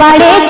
पड़े